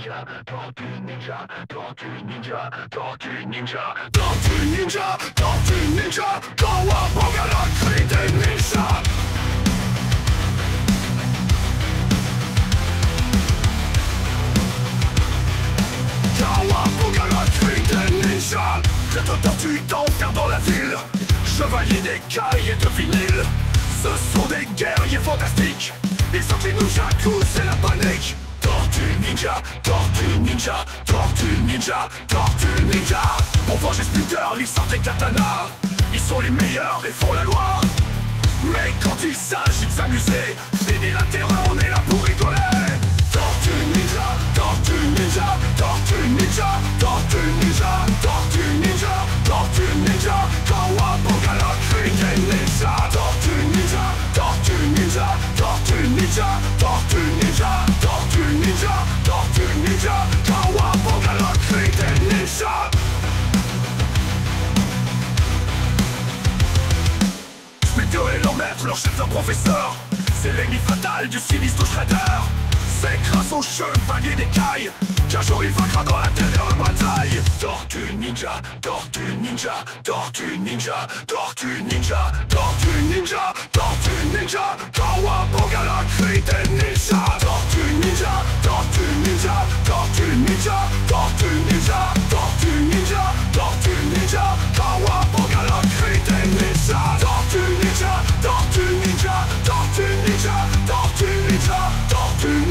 ninja, tortue ninja, tortue ninja, tortue ninja, tortue ninja, tortue ninja, Kawabonga la cri des ninjas. Kawabonga la cri des ninjas. Cette tortue t'enferme dans la ville, chevalier des et de vinyle. Ce sont des guerriers fantastiques, ils sont les nous c'est la panique. Tortue ninja, tortue ninja, tortue ninja, tortue ninja Pour venger ils sortent des katanas Ils sont les meilleurs et font la loi Mais quand il s'agit de s'amuser Fini la terreur, on est là pour rigoler Tortue ninja, tortue ninja, tortue ninja, tortue ninja, tortue ninja, tortue ninja, Kawabonga la cri des ninja Tortue ninja, tortue ninja, tortue ninja, tortue ninja, ninja, tortue ninja, Kawabonga la cri des ninjas Splinter est leur maître, leur chef, leur professeur. C'est l'ennemi fatal du sinistre Shredder C'est grâce au chevalier des cailles Qu'un jour il vaincra dans la dernière bataille. Tortue ninja, tortue ninja, tortue ninja, tortue ninja, tortue ninja, tortue ninja. Kawabonga la cri des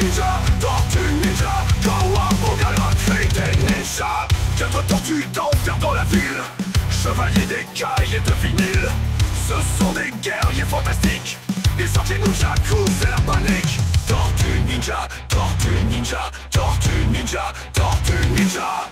ninja, tortue ninja Kawabonga la cri des ninjas. Quatre tortues t'enferment dans la ville. Chevalier des cailles et de vinyle. Ce sont des guerriers fantastiques. Ils sortent les c'est la panique. Tortue ninja, tortue ninja, tortue ninja, tortue ninja